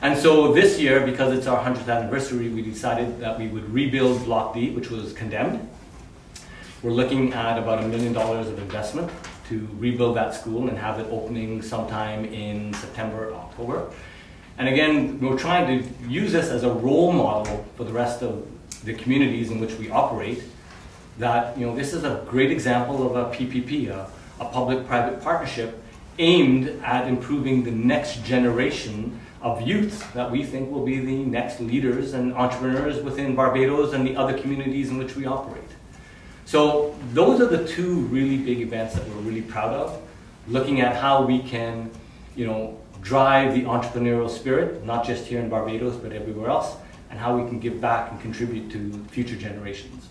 And so this year, because it's our 100th anniversary, we decided that we would rebuild Block D, which was condemned. We're looking at about a million dollars of investment to rebuild that school and have it opening sometime in September, October. And again, we're trying to use this as a role model for the rest of the communities in which we operate. That you know, this is a great example of a PPP, a, a public-private partnership aimed at improving the next generation of youth that we think will be the next leaders and entrepreneurs within Barbados and the other communities in which we operate. So those are the two really big events that we're really proud of, looking at how we can, you know, drive the entrepreneurial spirit, not just here in Barbados, but everywhere else, and how we can give back and contribute to future generations.